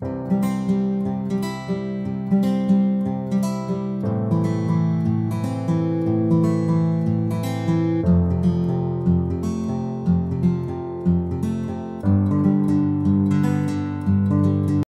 you